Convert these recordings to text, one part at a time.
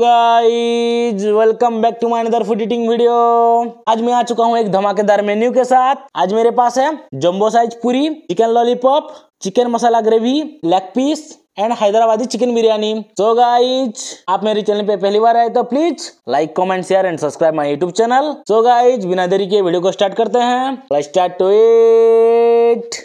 Guys welcome back to my another food eating video आज मैं आ चुका हूँ एक धमाकेदार मेन्यू के साथ। आज मेरे पास है जंबो साइज़ पूरी chicken lollipop chicken masala gravy leg piece and Hyderabadi chicken biryani. So guys आप मेरे चैनल पे पहली बार आए तो please like comment share and subscribe my YouTube channel so guys बिना देरी के वीडियो को स्टार्ट करते हैं। Start to eat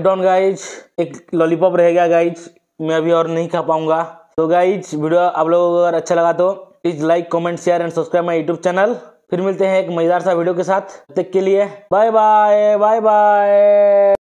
have down guys एक लॉलीपॉप रह गया गाइज़ मैं अभी और नहीं खा पाऊँगा। तो गाइज़ वीडियो आप लोगों को अगर अच्छा लगा तो please like comment share and subscribe my YouTube channel फिर मिलते हैं एक मज़ेदार सा वीडियो के साथ। तक के लिए बाय बाय बाय बाय